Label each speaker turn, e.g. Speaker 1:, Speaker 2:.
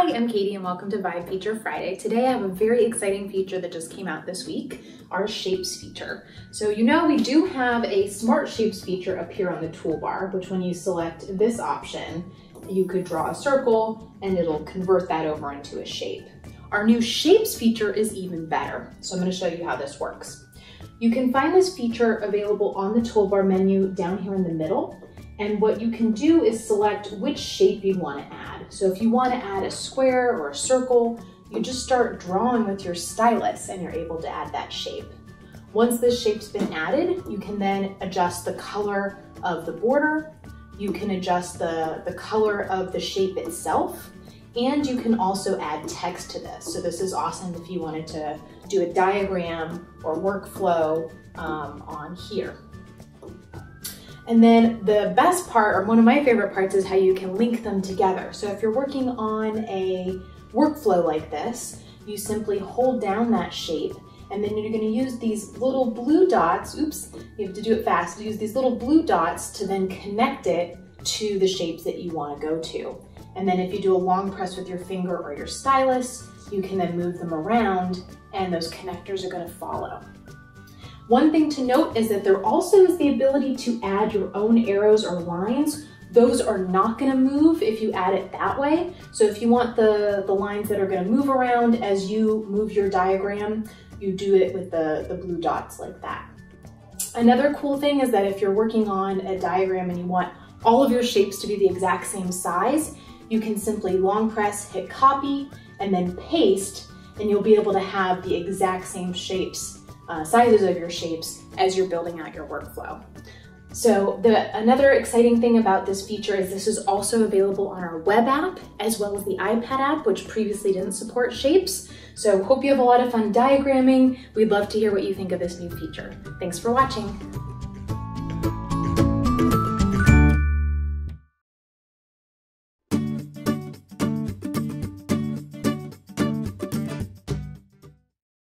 Speaker 1: Hi, I'm Katie and welcome to Vibe Feature Friday. Today I have a very exciting feature that just came out this week, our Shapes feature. So you know we do have a Smart Shapes feature up here on the toolbar, which when you select this option, you could draw a circle and it'll convert that over into a shape. Our new Shapes feature is even better. So I'm gonna show you how this works. You can find this feature available on the toolbar menu down here in the middle. And what you can do is select which shape you want to add. So if you want to add a square or a circle, you just start drawing with your stylus and you're able to add that shape. Once this shape's been added, you can then adjust the color of the border, you can adjust the, the color of the shape itself, and you can also add text to this. So this is awesome if you wanted to do a diagram or workflow um, on here. And then the best part, or one of my favorite parts, is how you can link them together. So if you're working on a workflow like this, you simply hold down that shape and then you're gonna use these little blue dots, oops, you have to do it fast, use these little blue dots to then connect it to the shapes that you wanna go to. And then if you do a long press with your finger or your stylus, you can then move them around and those connectors are gonna follow. One thing to note is that there also is the ability to add your own arrows or lines. Those are not gonna move if you add it that way. So if you want the, the lines that are gonna move around as you move your diagram, you do it with the, the blue dots like that. Another cool thing is that if you're working on a diagram and you want all of your shapes to be the exact same size, you can simply long press, hit copy, and then paste, and you'll be able to have the exact same shapes uh, sizes of your shapes as you're building out your workflow. So the another exciting thing about this feature is this is also available on our web app as well as the iPad app, which previously didn't support shapes. So hope you have a lot of fun diagramming. We'd love to hear what you think of this new feature. Thanks for watching.